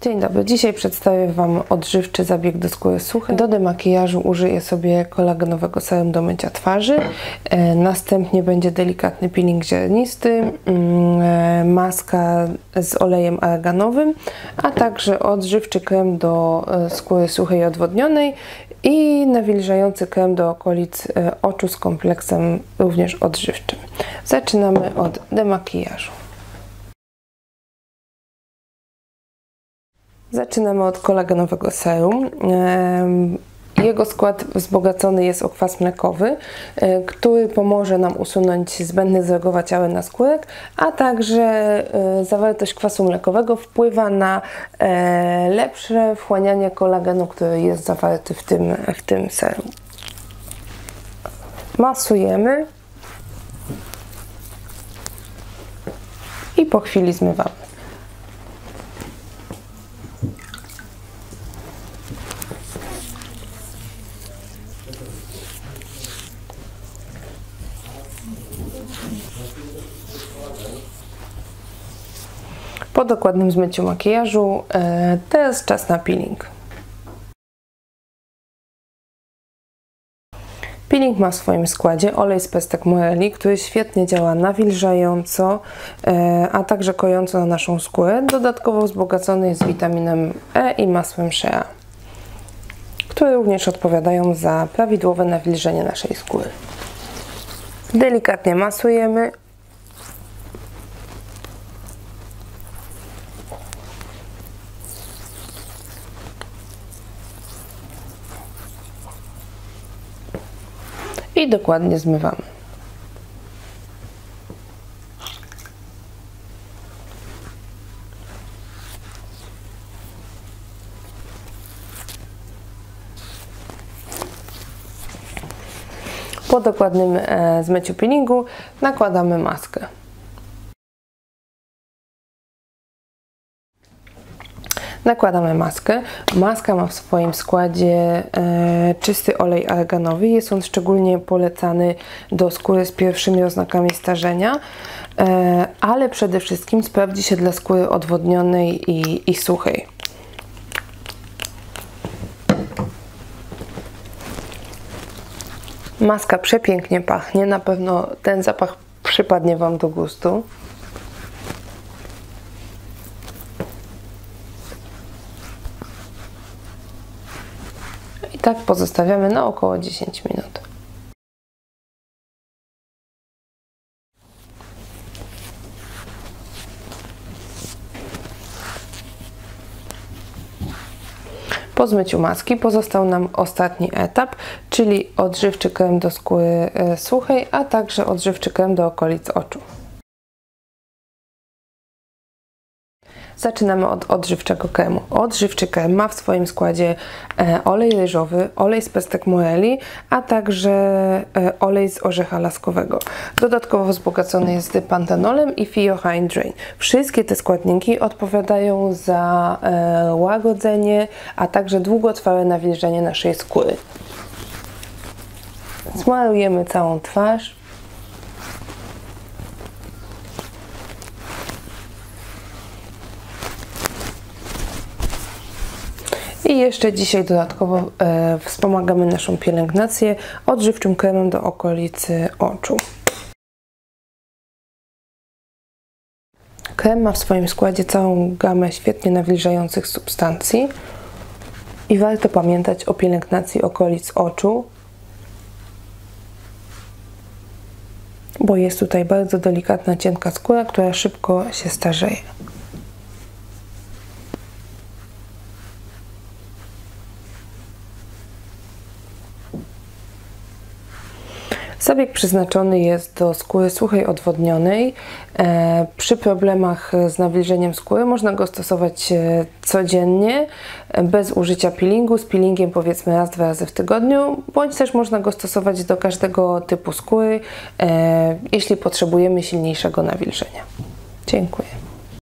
Dzień dobry, dzisiaj przedstawię Wam odżywczy zabieg do skóry suchej. Do demakijażu użyję sobie kolagenowego serum do mycia twarzy. E, następnie będzie delikatny peeling ziarnisty, mm, e, maska z olejem arganowym, a także odżywczy krem do e, skóry suchej odwodnionej i nawilżający krem do okolic e, oczu z kompleksem również odżywczym. Zaczynamy od demakijażu. Zaczynamy od kolagenowego serum. Jego skład wzbogacony jest o kwas mlekowy, e, który pomoże nam usunąć zbędne zreagowaciałe na skórek, a także e, zawartość kwasu mlekowego wpływa na e, lepsze wchłanianie kolagenu, który jest zawarty w tym, w tym serum. Masujemy i po chwili zmywamy. Po dokładnym zmyciu makijażu e, teraz czas na peeling. Peeling ma w swoim składzie olej z pestek Morelli, który świetnie działa nawilżająco, e, a także kojąco na naszą skórę. Dodatkowo wzbogacony jest witaminem E i masłem shea, które również odpowiadają za prawidłowe nawilżenie naszej skóry. Delikatnie masujemy, i dokładnie zmywamy. Po dokładnym e, zmyciu peelingu nakładamy maskę. Nakładamy maskę. Maska ma w swoim składzie e, czysty olej arganowy. Jest on szczególnie polecany do skóry z pierwszymi oznakami starzenia, e, ale przede wszystkim sprawdzi się dla skóry odwodnionej i, i suchej. Maska przepięknie pachnie, na pewno ten zapach przypadnie Wam do gustu. I tak pozostawiamy na około 10 minut. Po zmyciu maski pozostał nam ostatni etap, czyli odżywczy krem do skóry e, suchej, a także odżywczy krem do okolic oczu. Zaczynamy od odżywczego kremu. Odżywczy krem ma w swoim składzie e, olej ryżowy, olej z pestek morelli, a także e, olej z orzecha laskowego. Dodatkowo wzbogacony jest pantenolem i Fiohydrin. Wszystkie te składniki odpowiadają za e, łagodzenie, a także długotrwałe nawilżenie naszej skóry. Smarujemy całą twarz. I jeszcze dzisiaj dodatkowo e, wspomagamy naszą pielęgnację odżywczym kremem do okolicy oczu. Krem ma w swoim składzie całą gamę świetnie nawilżających substancji i warto pamiętać o pielęgnacji okolic oczu, bo jest tutaj bardzo delikatna, cienka skóra, która szybko się starzeje. Zabieg przeznaczony jest do skóry suchej odwodnionej. E, przy problemach z nawilżeniem skóry można go stosować e, codziennie, e, bez użycia peelingu, z peelingiem powiedzmy raz, dwa razy w tygodniu, bądź też można go stosować do każdego typu skóry, jeśli potrzebujemy silniejszego nawilżenia. Dziękuję.